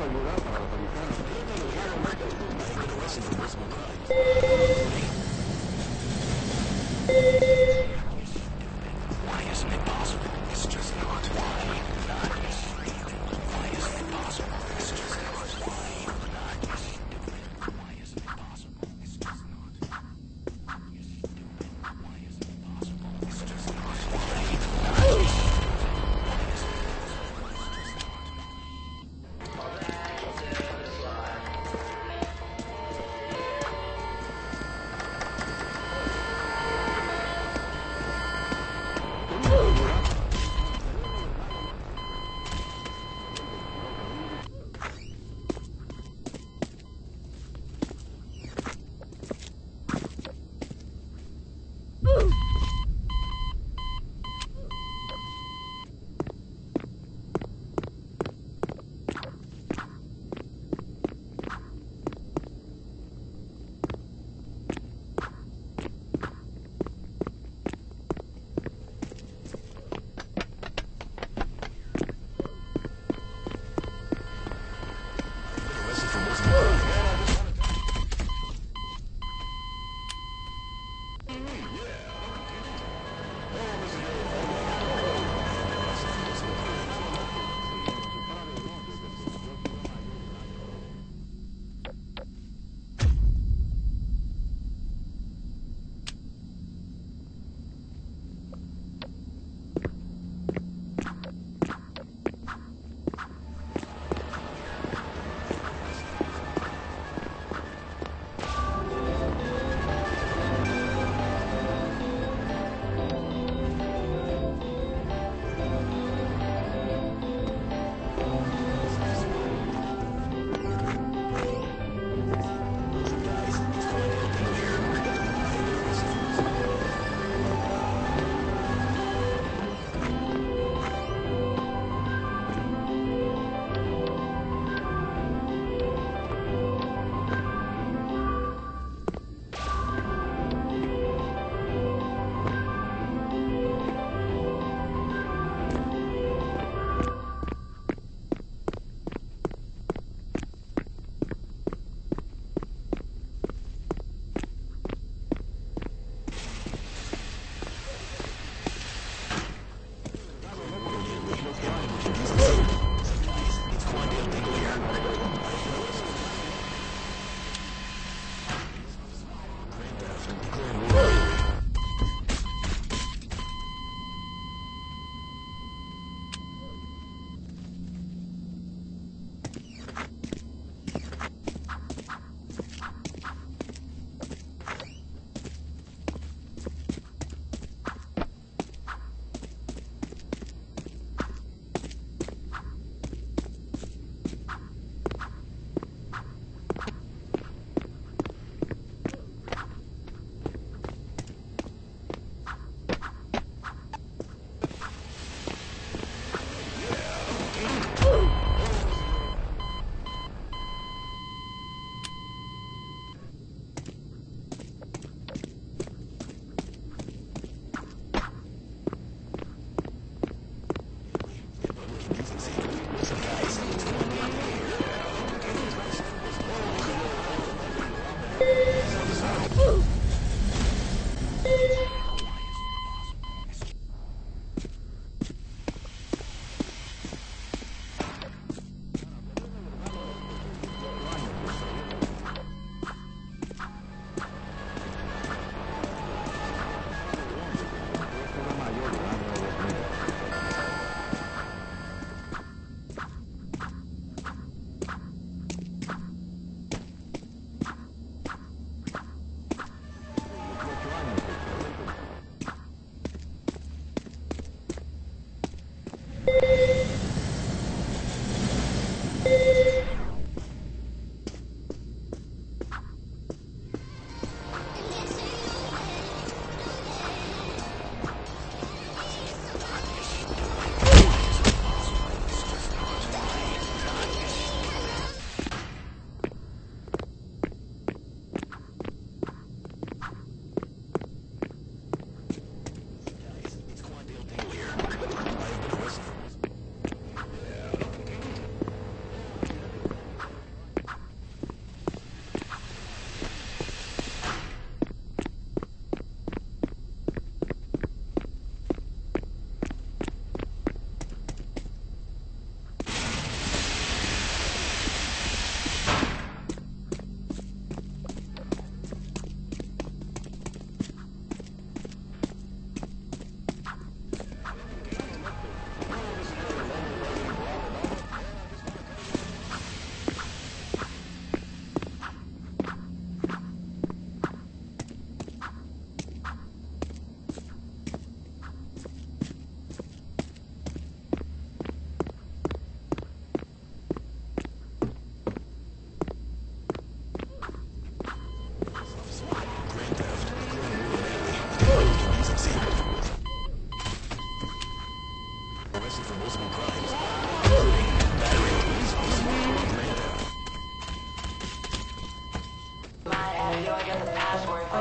ayudar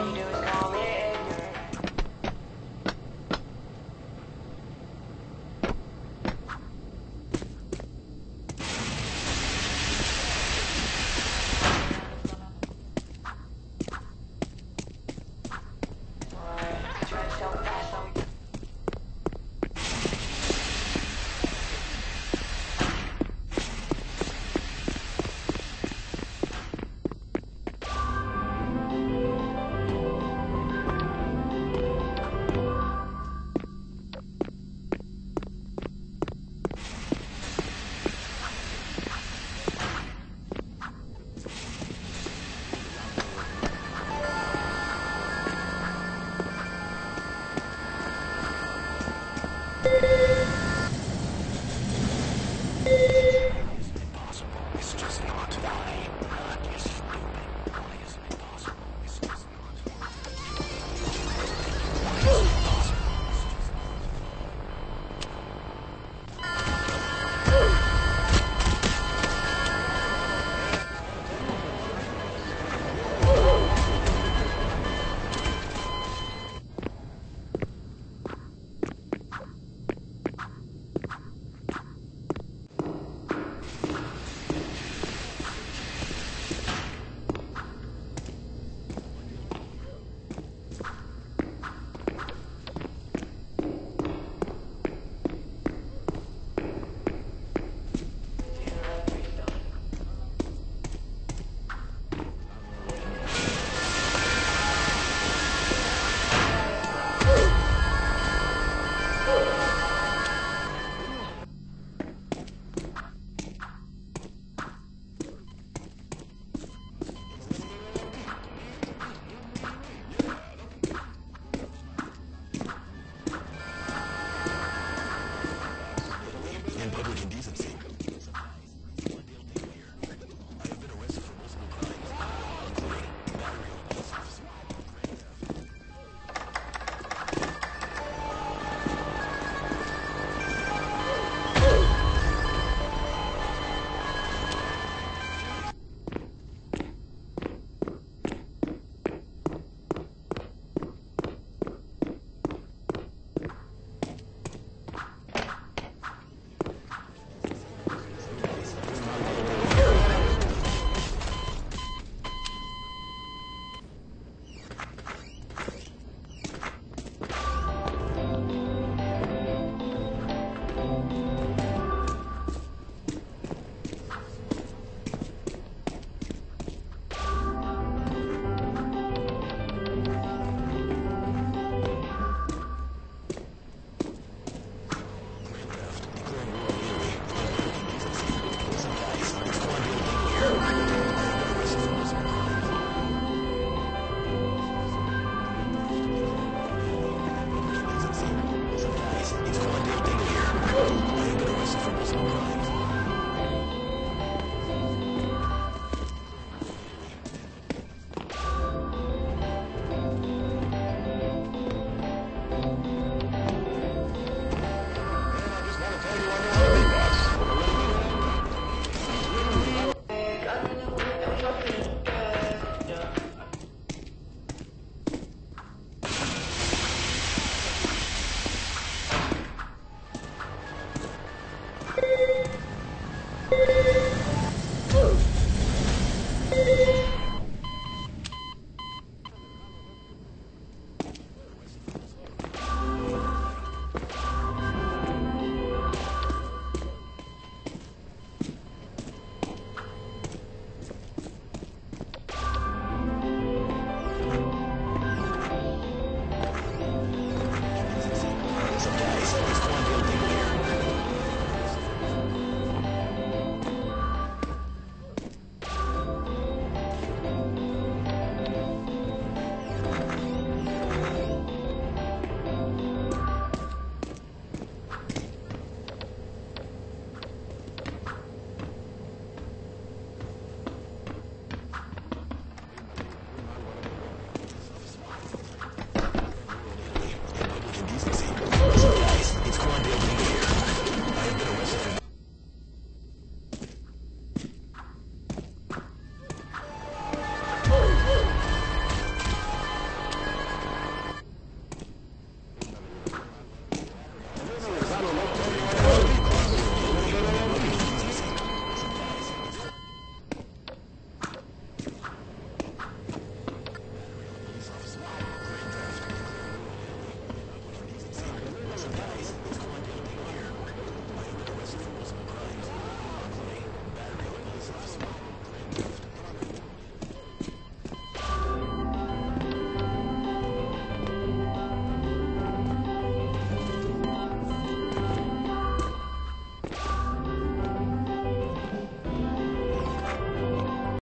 you do is call me.